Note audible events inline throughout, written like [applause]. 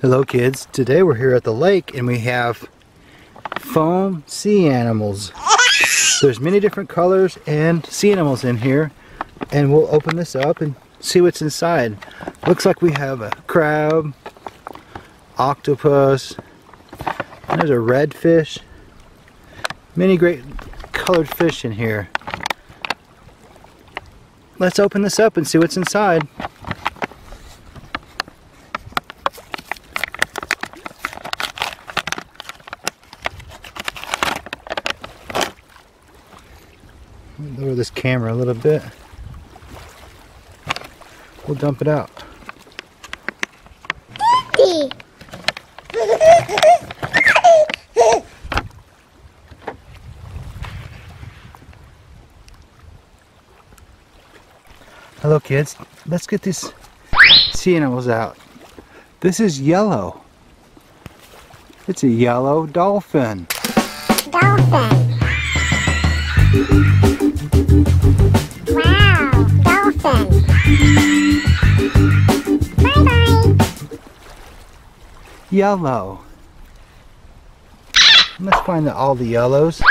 Hello kids, today we're here at the lake and we have foam sea animals. There's many different colors and sea animals in here and we'll open this up and see what's inside. Looks like we have a crab, octopus, there's a redfish. Many great colored fish in here. Let's open this up and see what's inside. lower this camera a little bit. We'll dump it out. [laughs] Hello kids, let's get these sea animals out. This is yellow. It's a yellow dolphin. Dolphin. Wow, dolphin. Bye bye. Yellow. Let's find all the yellows.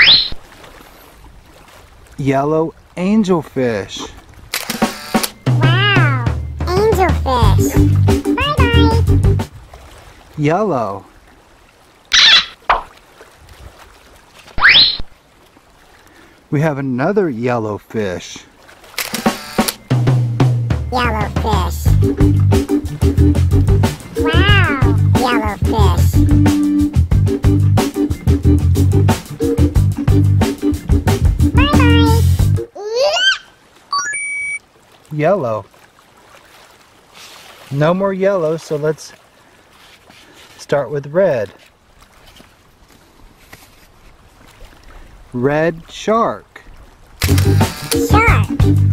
Yellow angelfish. Wow, angelfish. Bye bye. Yellow. We have another yellow fish. Yellow fish. Wow, yellow fish. Bye bye. Yellow. No more yellow, so let's start with red. Red shark. Shark.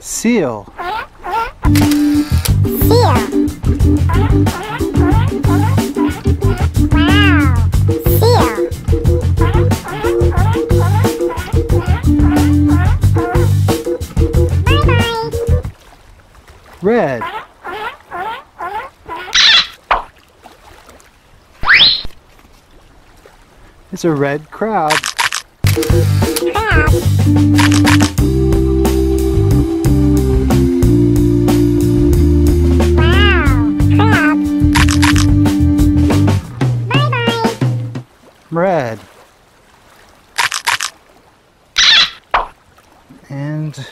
Seal. Seal. Wow, seal. Bye bye. Red. It's a red crab. Crab. And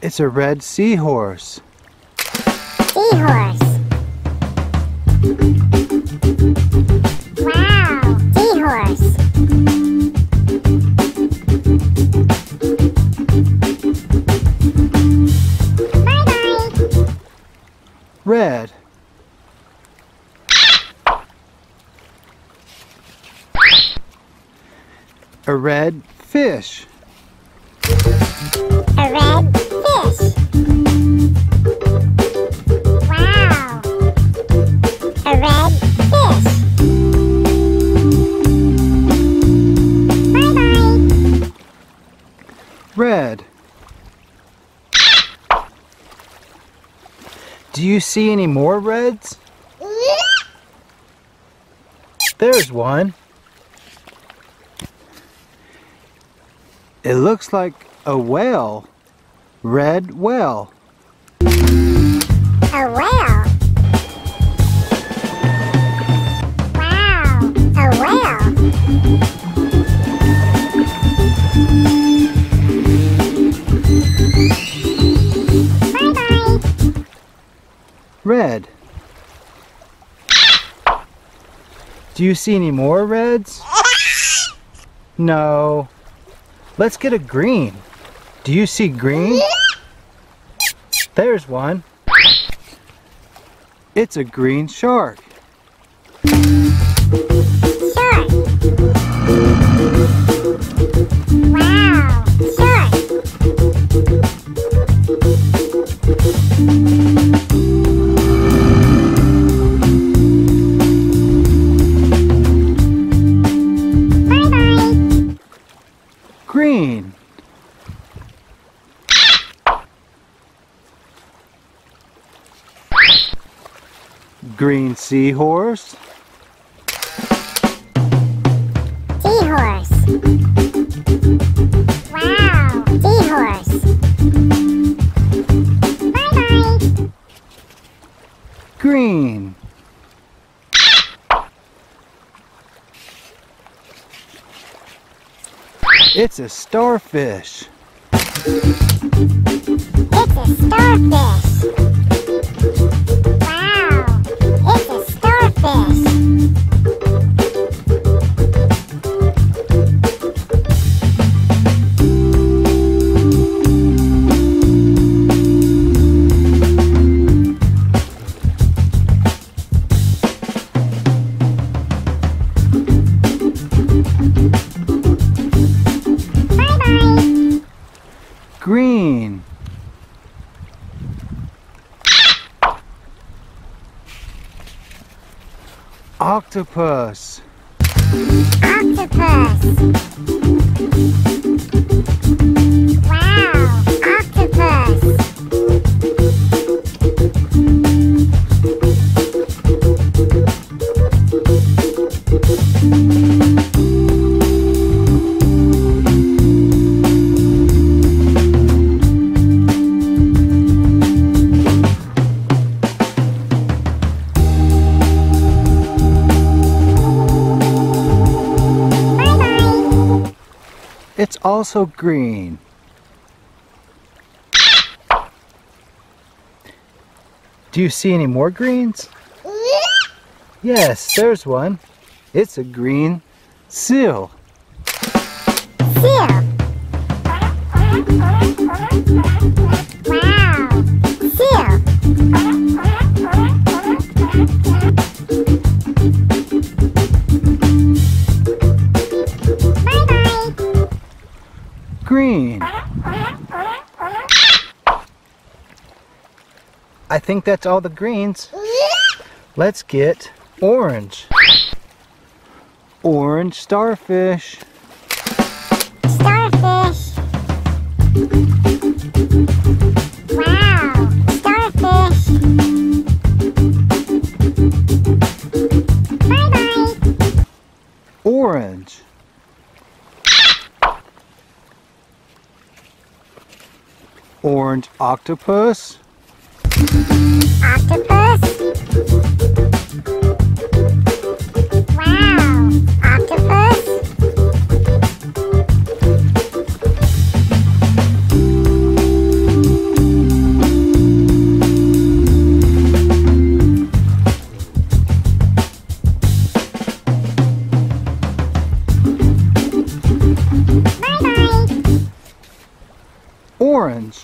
it's a red seahorse. Seahorse. Wow, seahorse. Bye bye. Red. A red fish. A red fish. Wow. A red fish. Bye bye. Red. Do you see any more reds? There's one. It looks like a whale. Red whale. A whale. Wow, a whale. Bye bye. Red. Do you see any more reds? No. Let's get a green. Do you see green? There's one. It's a green shark. Green seahorse. Seahorse. Wow. Seahorse. Bye bye. Green. It's a starfish. It's a starfish. Octopus. Octopus. Also green. Do you see any more greens? Yes, there's one. It's a green. Seal. Think that's all the greens. Let's get orange. Orange starfish. Starfish. Wow. Starfish. Bye bye. Orange. Orange. Octopus. Orange.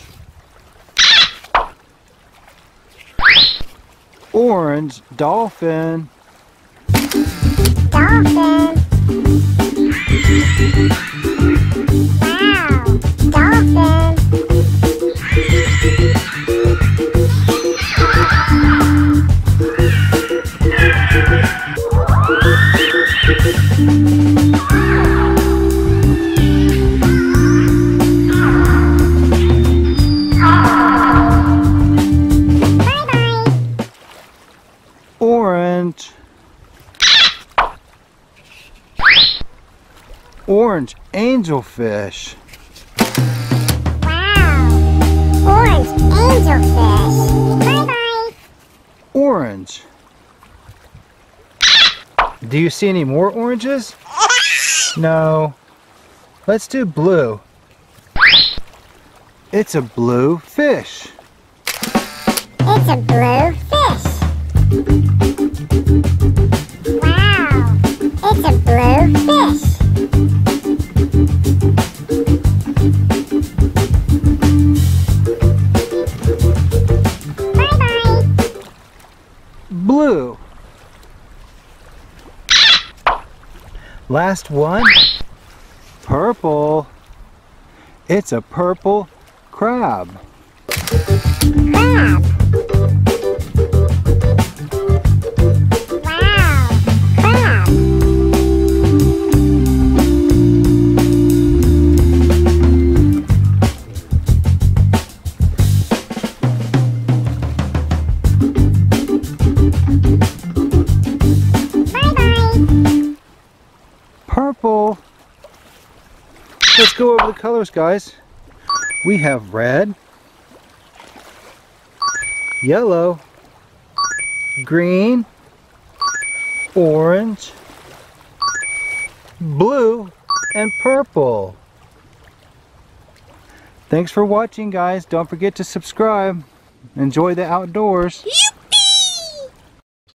Orange dolphin. Dolphin. Wow. Dolphin. Orange. Orange angelfish. Wow. Orange angelfish. Bye bye. Orange. Do you see any more oranges? No. Let's do blue. It's a blue fish. It's a blue fish. Wow, it's a blue fish. Bye bye. Blue. Last one, purple. It's a purple crab. Crab. Colors, guys. We have red, yellow, green, orange, blue, and purple. Thanks for watching, guys. Don't forget to subscribe. Enjoy the outdoors.